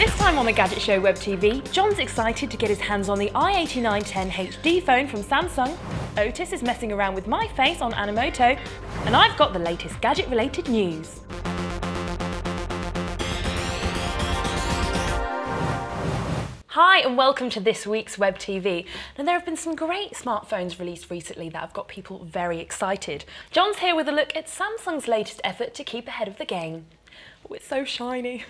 This time on the Gadget Show Web TV, Jon's excited to get his hands on the i8910 HD phone from Samsung, Ortis is messing around with my face on Animoto, and I've got the latest gadget-related news. Hi and welcome to this week's Web TV. Now there have been some great smartphones released recently that have got people very excited. Jon's here with a look at Samsung's latest effort to keep ahead of the game. Oh, it's so shiny.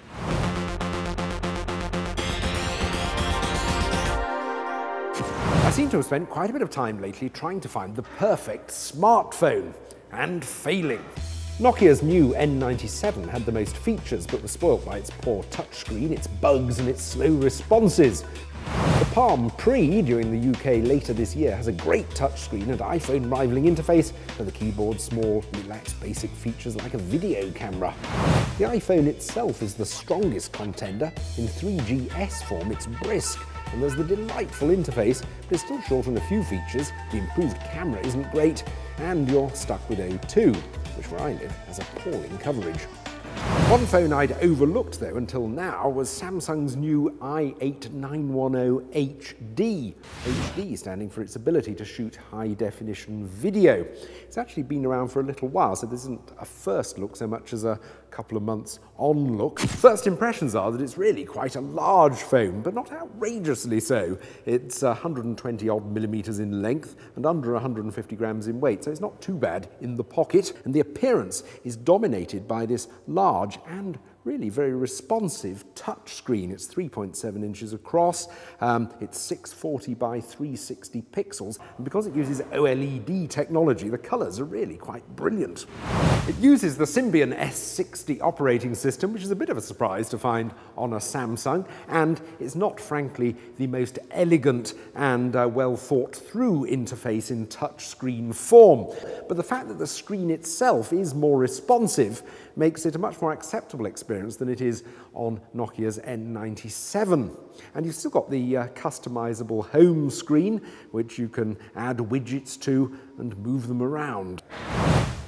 Seem to have spent quite a bit of time lately trying to find the perfect smartphone and failing. Nokia's new N97 had the most features but was spoilt by its poor touchscreen, its bugs and its slow responses. The Palm Pre during the UK later this year has a great touchscreen and iPhone rivaling interface, but the keyboard small, lacks basic features like a video camera. The iPhone itself is the strongest contender. In 3GS form, it's brisk, and there's the delightful interface, but it's still short on a few features, the improved camera isn't great, and you're stuck with O2, which where I live has appalling coverage. One phone I'd overlooked though until now was Samsung's new i8910 HD. HD standing for its ability to shoot high definition video. It's actually been around for a little while, so this isn't a first look so much as a couple of months on look. First impressions are that it's really quite a large phone, but not outrageously so. It's 120 odd millimeters in length and under 150 grams in weight, so it's not too bad in the pocket, and the appearance is dominated by this large and really very responsive touch screen. It's 3.7 inches across, um, it's 640 by 360 pixels, and because it uses OLED technology, the colours are really quite brilliant. It uses the Symbian S60 operating system, which is a bit of a surprise to find on a Samsung, and it's not, frankly, the most elegant and uh, well thought through interface in touchscreen form. But the fact that the screen itself is more responsive makes it a much more acceptable experience than it is on Nokia's N97. And you've still got the uh, customizable home screen, which you can add widgets to and move them around.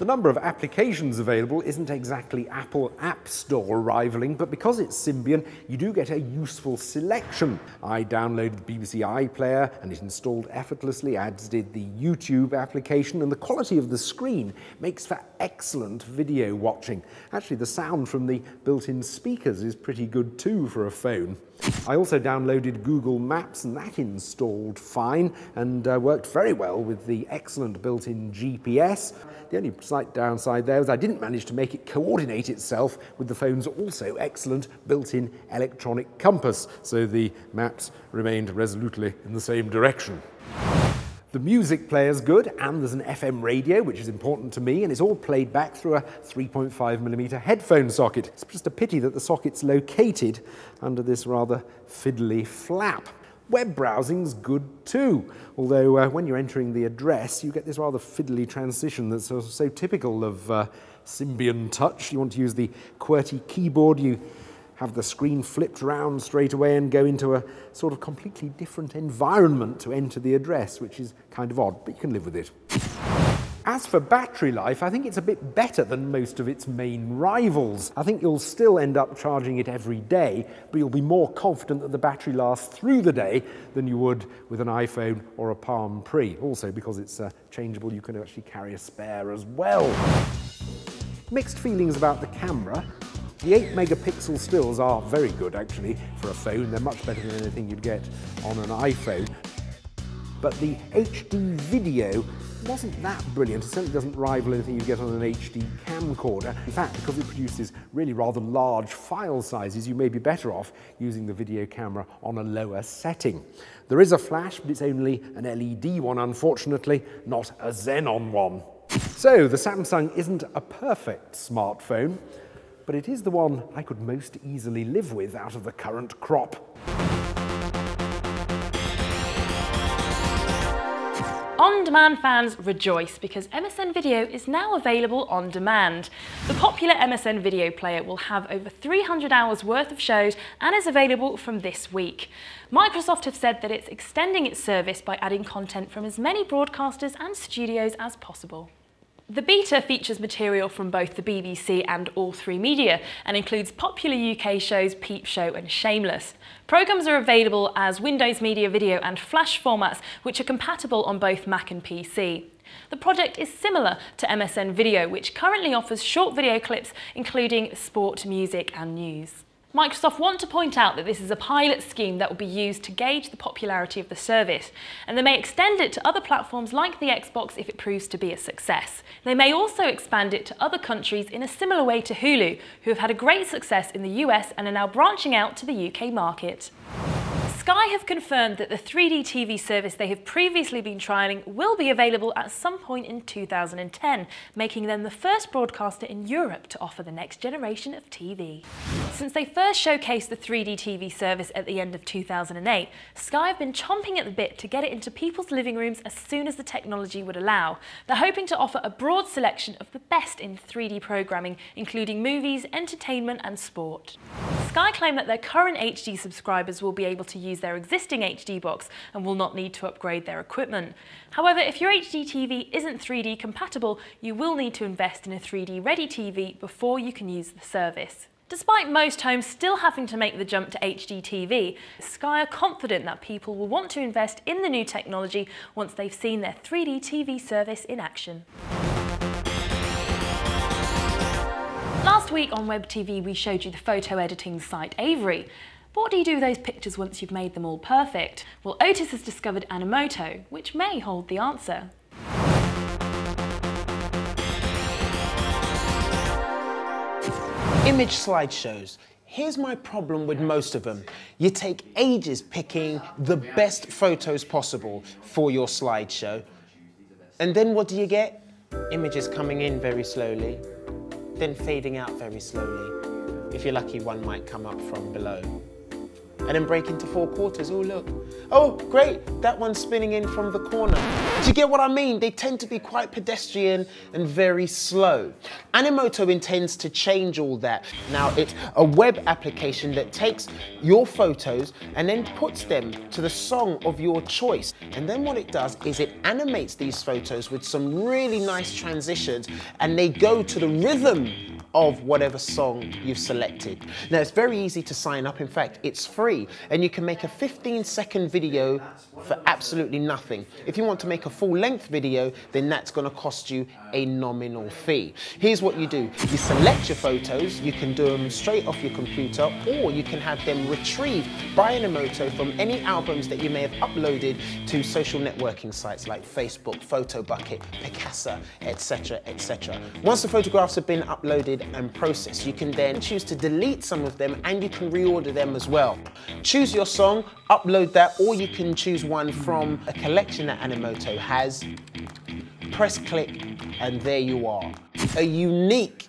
The number of applications available isn't exactly Apple App Store rivaling, but because it's Symbian, you do get a useful selection. I downloaded the BBC iPlayer and it installed effortlessly, as did the YouTube application, and the quality of the screen makes for excellent video watching. Actually, the sound from the built-in speakers is pretty good too for a phone. I also downloaded Google Maps and that installed fine and uh, worked very well with the excellent built-in GPS. The only slight downside there was I didn't manage to make it coordinate itself with the phone's also excellent built-in electronic compass, so the maps remained resolutely in the same direction. The music player's good, and there's an FM radio, which is important to me, and it's all played back through a 3.5mm headphone socket. It's just a pity that the socket's located under this rather fiddly flap. Web browsing's good too, although uh, when you're entering the address, you get this rather fiddly transition that's so, so typical of uh, Symbian Touch. You want to use the QWERTY keyboard, you have the screen flipped around straight away and go into a sort of completely different environment to enter the address, which is kind of odd, but you can live with it. As for battery life, I think it's a bit better than most of its main rivals. I think you'll still end up charging it every day, but you'll be more confident that the battery lasts through the day than you would with an iPhone or a Palm Pre. Also, because it's uh, changeable, you can actually carry a spare as well. Mixed feelings about the camera. The 8 megapixel stills are very good actually for a phone. They're much better than anything you'd get on an iPhone. But the HD video wasn't that brilliant. It certainly doesn't rival anything you get on an HD camcorder. In fact, because it produces really rather large file sizes, you may be better off using the video camera on a lower setting. There is a flash, but it's only an LED one, unfortunately, not a Xenon one. So the Samsung isn't a perfect smartphone, but it is the one I could most easily live with out of the current crop. On-demand fans rejoice because MSN Video is now available on demand. The popular MSN Video player will have over 300 hours worth of shows and is available from this week. Microsoft have said that it's extending its service by adding content from as many broadcasters and studios as possible. The beta features material from both the BBC and All 3 Media and includes popular UK shows Peep Show and Shameless. Programmes are available as Windows Media Video and Flash formats which are compatible on both Mac and PC. The project is similar to MSN Video which currently offers short video clips including sport, music and news. Microsoft want to point out that this is a pilot scheme that will be used to gauge the popularity of the service, and they may extend it to other platforms like the Xbox if it proves to be a success. They may also expand it to other countries in a similar way to Hulu, who have had a great success in the US and are now branching out to the UK market. Sky have confirmed that the 3D TV service they have previously been trialling will be available at some point in 2010, making them the first broadcaster in Europe to offer the next generation of TV. Since they first showcased the 3D TV service at the end of 2008, Sky have been chomping at the bit to get it into people's living rooms as soon as the technology would allow. They're hoping to offer a broad selection of the best in 3D programming, including movies, entertainment and sport. Sky claim that their current HD subscribers will be able to use use their existing HD box and will not need to upgrade their equipment. However, if your HD TV isn't 3D compatible, you will need to invest in a 3D ready TV before you can use the service. Despite most homes still having to make the jump to HD TV, Sky are confident that people will want to invest in the new technology once they've seen their 3D TV service in action. Last week on Web TV we showed you the photo editing site Aviary. What do you do with those pictures once you've made them all perfect? Well, Ortis has discovered Animoto, which may hold the answer. Image slideshows. Here's my problem with most of them. You take ages picking the best photos possible for your slideshow. And then what do you get? Images coming in very slowly, then fading out very slowly. If you're lucky, one might come up from below and then break into four quarters. Oh, look. Oh, great, that one's spinning in from the corner. Do you get what I mean? They tend to be quite pedestrian and very slow. Animoto intends to change all that. Now, it's a web application that takes your photos and then puts them to the song of your choice. And then what it does is it animates these photos with some really nice transitions and they go to the rhythm of whatever song you've selected. Now it's very easy to sign up, in fact it's free and you can make a 15 second video for absolutely nothing. If you want to make a full length video then that's going to cost you a nominal fee. Here's what you do, you select your photos, you can do them straight off your computer or you can have them retrieved by Animoto from any albums that you may have uploaded to social networking sites like Facebook, PhotoBucket, Picasa, etc, etc. Once the photographs have been uploaded and processed, You can then choose to delete some of them and you can reorder them as well. Choose your song, upload that, or you can choose one from a collection that Animoto has. Press click and there you are. A unique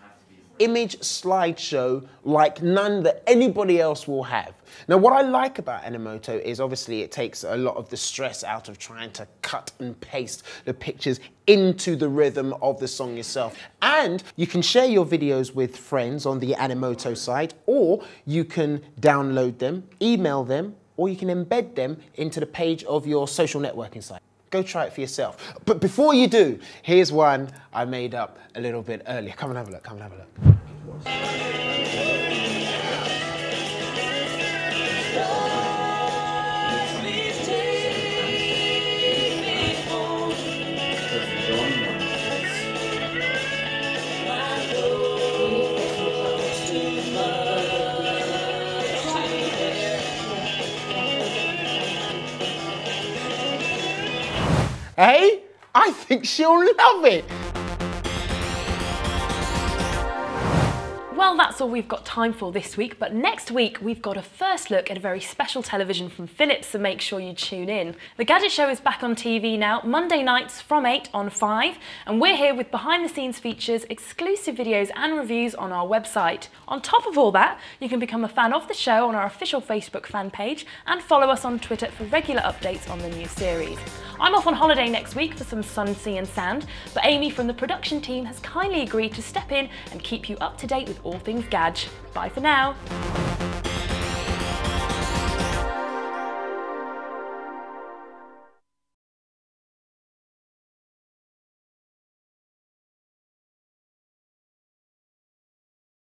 image slideshow like none that anybody else will have. Now, what I like about Animoto is obviously it takes a lot of the stress out of trying to cut and paste the pictures into the rhythm of the song yourself. And you can share your videos with friends on the Animoto site, or you can download them, email them, or you can embed them into the page of your social networking site. Go try it for yourself. But before you do, here's one I made up a little bit earlier. Come and have a look, come and have a look. Hey, I think she'll love it. Well, that's all we've got time for this week, but next week we've got a first look at a very special television from Philips, so make sure you tune in. The Gadget Show is back on TV now, Monday nights from 8 on 5, and we're here with behind the scenes features, exclusive videos and reviews on our website. On top of all that, you can become a fan of the show on our official Facebook fan page and follow us on Twitter for regular updates on the new series. I'm off on holiday next week for some sun, sea and sand, but Amy from the production team has kindly agreed to step in and keep you up to date with all things Gadge. Bye for now.